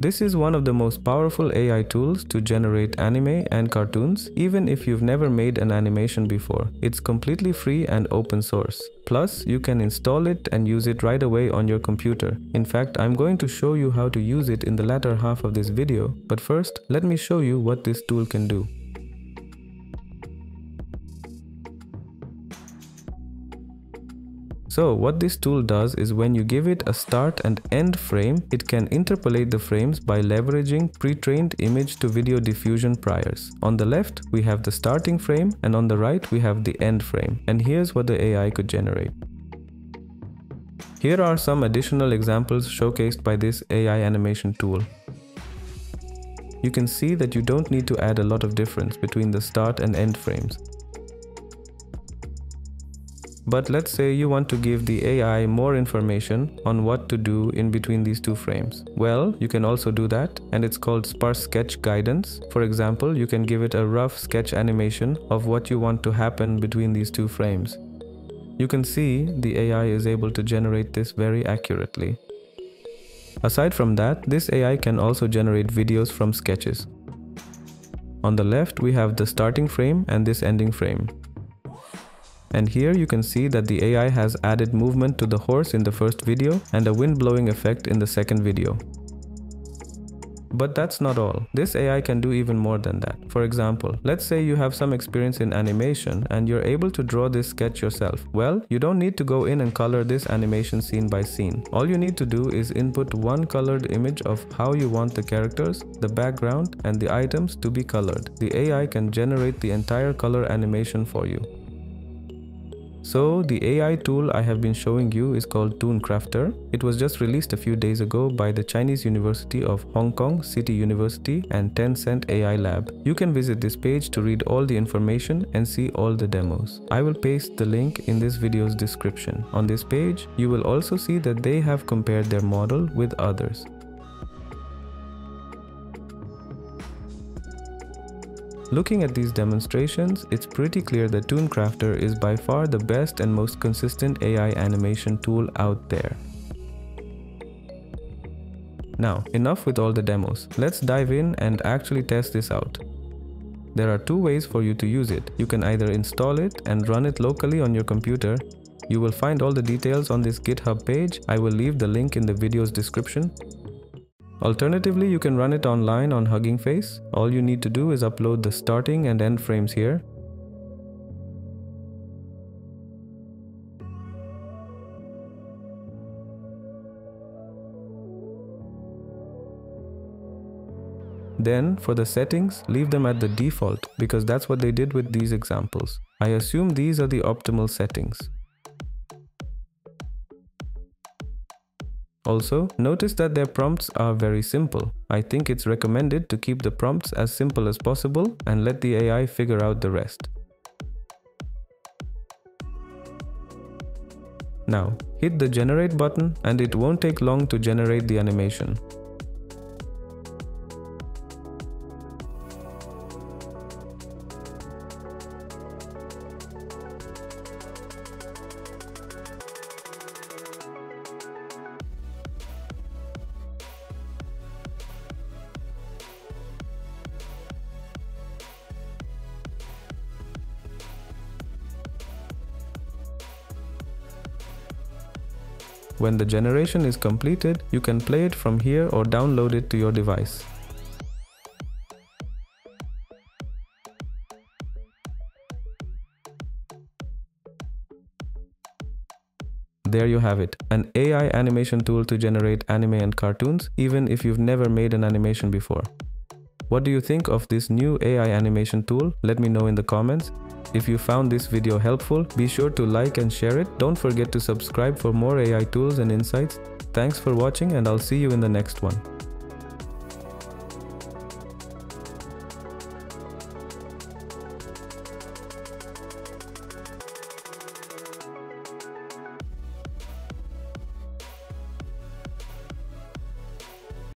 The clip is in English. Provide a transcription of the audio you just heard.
This is one of the most powerful AI tools to generate anime and cartoons, even if you've never made an animation before. It's completely free and open source. Plus, you can install it and use it right away on your computer. In fact, I'm going to show you how to use it in the latter half of this video, but first, let me show you what this tool can do. So what this tool does is when you give it a start and end frame, it can interpolate the frames by leveraging pre-trained image to video diffusion priors. On the left, we have the starting frame and on the right, we have the end frame. And here's what the AI could generate. Here are some additional examples showcased by this AI animation tool. You can see that you don't need to add a lot of difference between the start and end frames. But let's say you want to give the AI more information on what to do in between these two frames. Well, you can also do that and it's called sparse sketch guidance. For example, you can give it a rough sketch animation of what you want to happen between these two frames. You can see the AI is able to generate this very accurately. Aside from that, this AI can also generate videos from sketches. On the left, we have the starting frame and this ending frame. And here you can see that the AI has added movement to the horse in the first video and a wind blowing effect in the second video. But that's not all. This AI can do even more than that. For example, let's say you have some experience in animation and you're able to draw this sketch yourself. Well, you don't need to go in and color this animation scene by scene. All you need to do is input one colored image of how you want the characters, the background, and the items to be colored. The AI can generate the entire color animation for you. So the AI tool I have been showing you is called Toon. It was just released a few days ago by the Chinese University of Hong Kong City University and Tencent AI Lab. You can visit this page to read all the information and see all the demos. I will paste the link in this video's description. On this page, you will also see that they have compared their model with others. Looking at these demonstrations, it's pretty clear that ToonCrafter is by far the best and most consistent AI animation tool out there. Now, enough with all the demos. Let's dive in and actually test this out. There are two ways for you to use it. You can either install it and run it locally on your computer. You will find all the details on this GitHub page. I will leave the link in the video's description. Alternatively, you can run it online on Hugging Face. All you need to do is upload the starting and end frames here. Then, for the settings, leave them at the default because that's what they did with these examples. I assume these are the optimal settings. Also, notice that their prompts are very simple. I think it's recommended to keep the prompts as simple as possible and let the AI figure out the rest. Now, hit the generate button and it won't take long to generate the animation. When the generation is completed, you can play it from here or download it to your device. There you have it, an AI animation tool to generate anime and cartoons, even if you've never made an animation before. What do you think of this new AI animation tool? Let me know in the comments. If you found this video helpful, be sure to like and share it. Don't forget to subscribe for more AI tools and insights. Thanks for watching and I'll see you in the next one.